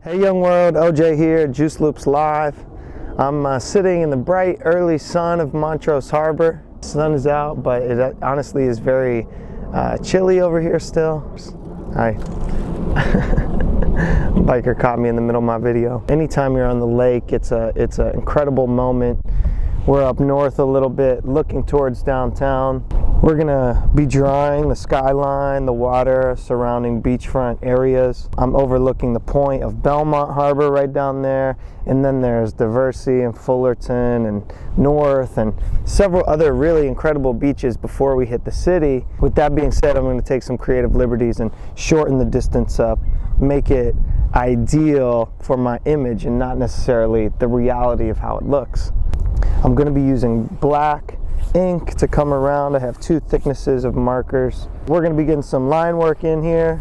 Hey Young World, OJ here, Juice Loops Live. I'm uh, sitting in the bright early sun of Montrose Harbor. Sun is out, but it uh, honestly is very uh, chilly over here still. Hi. Biker caught me in the middle of my video. Anytime you're on the lake, it's a it's an incredible moment. We're up north a little bit, looking towards downtown. We're gonna be drawing the skyline, the water surrounding beachfront areas. I'm overlooking the point of Belmont Harbor right down there, and then there's Diversey and Fullerton and North and several other really incredible beaches before we hit the city. With that being said, I'm gonna take some creative liberties and shorten the distance up, make it ideal for my image and not necessarily the reality of how it looks. I'm gonna be using black ink to come around. I have two thicknesses of markers. We're going to be getting some line work in here,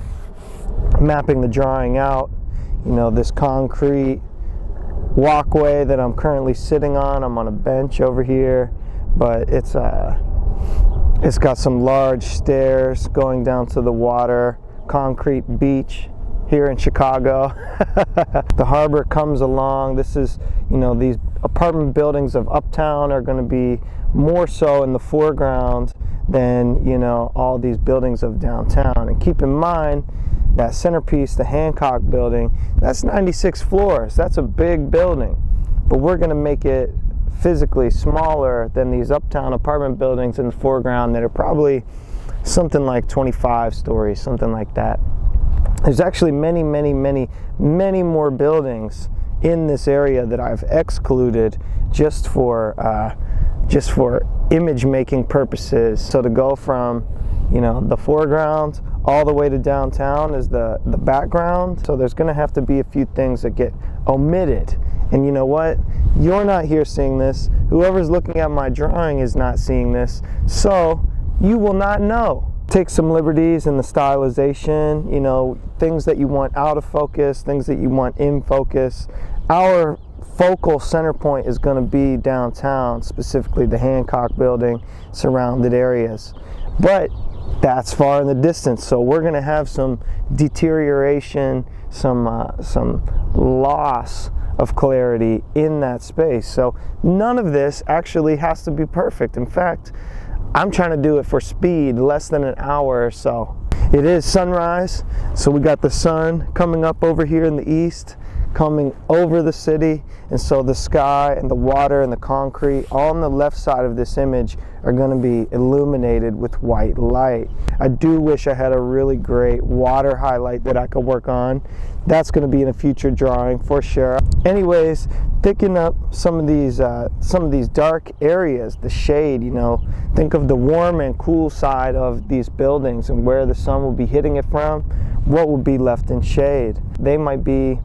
mapping the drawing out. You know, this concrete walkway that I'm currently sitting on. I'm on a bench over here, but it's uh, it's got some large stairs going down to the water, concrete beach here in Chicago. the harbor comes along. This is, you know, these apartment buildings of uptown are going to be more so in the foreground than you know all these buildings of downtown and keep in mind that centerpiece the hancock building that's 96 floors that's a big building but we're going to make it physically smaller than these uptown apartment buildings in the foreground that are probably something like 25 stories something like that there's actually many many many many more buildings in this area that I've excluded just for uh, just for image making purposes. So to go from, you know, the foreground all the way to downtown is the, the background. So there's going to have to be a few things that get omitted. And you know what? You're not here seeing this. Whoever's looking at my drawing is not seeing this. So you will not know. Take some liberties in the stylization, you know, things that you want out of focus, things that you want in focus. Our focal center point is going to be downtown, specifically the Hancock building, surrounded areas. But that's far in the distance, so we're going to have some deterioration, some uh, some loss of clarity in that space. So none of this actually has to be perfect. In fact, I'm trying to do it for speed, less than an hour or so. It is sunrise, so we got the sun coming up over here in the east coming over the city. And so the sky and the water and the concrete on the left side of this image are going to be illuminated with white light. I do wish I had a really great water highlight that I could work on. That's going to be in a future drawing for sure. Anyways, picking up some of these uh, some of these dark areas, the shade, you know, think of the warm and cool side of these buildings and where the sun will be hitting it from, what will be left in shade. They might be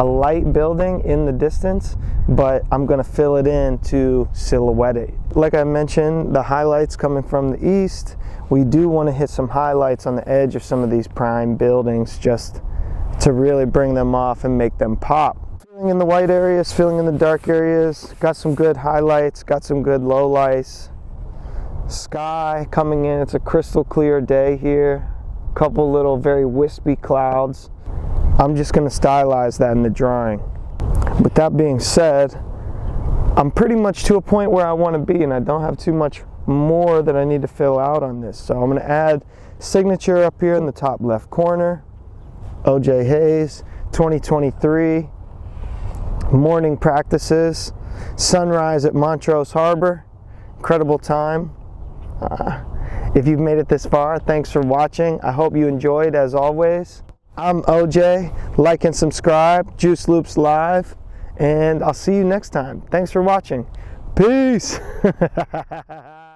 a light building in the distance, but I'm gonna fill it in to silhouette it. Like I mentioned, the highlights coming from the east, we do wanna hit some highlights on the edge of some of these prime buildings just to really bring them off and make them pop. Filling in the white areas, filling in the dark areas, got some good highlights, got some good low lights. Sky coming in, it's a crystal clear day here. Couple little very wispy clouds. I'm just going to stylize that in the drawing. With that being said, I'm pretty much to a point where I want to be and I don't have too much more that I need to fill out on this. So I'm going to add signature up here in the top left corner. OJ Hays 2023 morning practices sunrise at Montrose Harbor incredible time uh, if you've made it this far thanks for watching I hope you enjoyed as always I'm OJ. Like and subscribe. Juice Loops Live. And I'll see you next time. Thanks for watching. Peace.